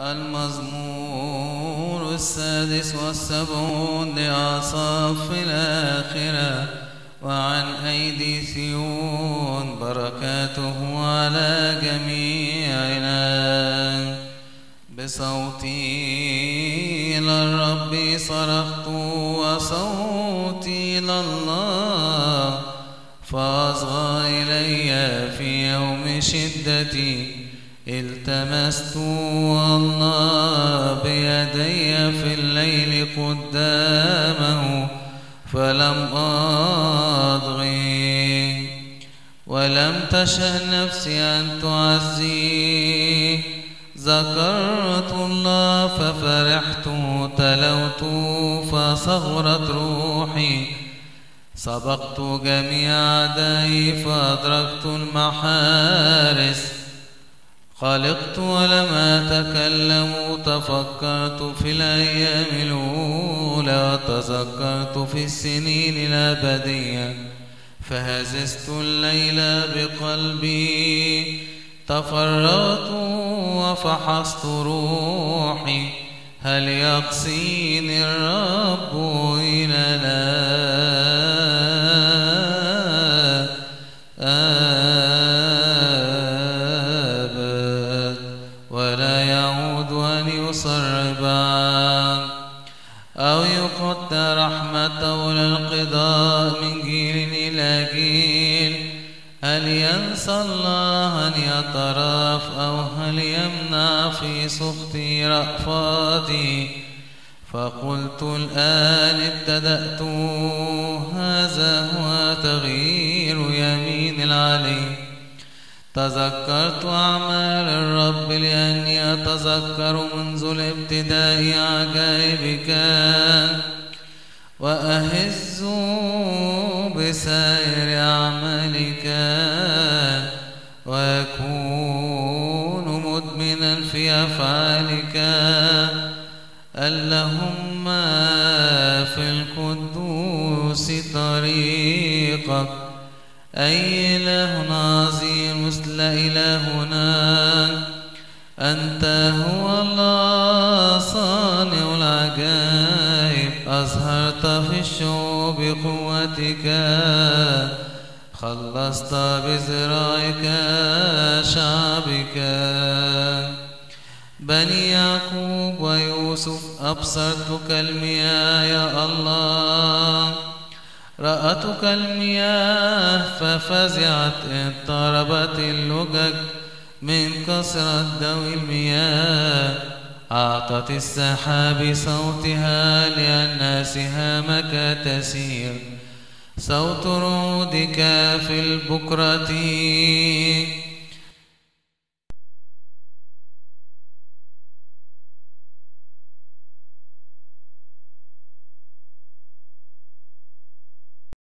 المزمور السادس والسبعون لأصاف الآخرة وعن أيدي سيون بركاته على جميعنا بصوتي إلى الرب صرخت وصوتي إلى الله فأصغى إلي في يوم شدتي. التمست الله بيدي في الليل قدامه فلم أضغي. ولم تشأ نفسي أن تعزي. ذكرت الله ففرحت تلوت فصغرت روحي. سبقت جميع أعدائي فأدركت المحارس. خلقت ولم أتكلم تفكرت في الأيام الأولى تذكرت في السنين الأبدية. فهززت الليل بقلبي تفرغت وفحصت روحي. هل يقصيني الرب إلى لا أو يقدر رحمته للقضاء من جيل إلى جيل هل ينسى الله أن يتراف أو هل يمنع في سخطي رأفاتي فقلت الآن ابتدأت هذا هو تغيير يمين العلي تذكرت أعمال الرب لأني أتذكر منذ الابتداء عجائبك وأهز بسائر أعمالك وأكون مدمنا في أفعالك اللهم في القدوس طريقك أي إله مثل إلهنا أنت هو الله صانع العجائب. أظهرت في الشعوب قوتك خلصت بزراعك شعبك. بني يعقوب ويوسف أبصرتك المياه يا الله. رأتك المياه ففزعت اضطربت اللجج من كثرة دوي المياه. أعطت السحاب صوتها لأن سهامك تسير. صوت رعودك في البكرة